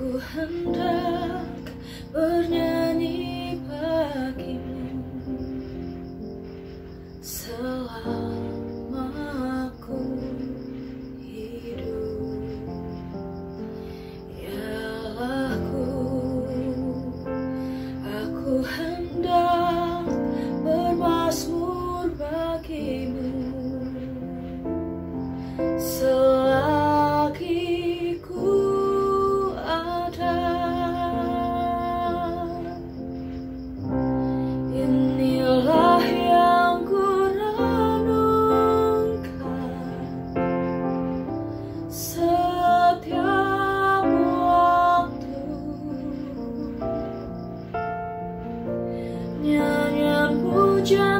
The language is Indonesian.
Aku hendak bernyanyi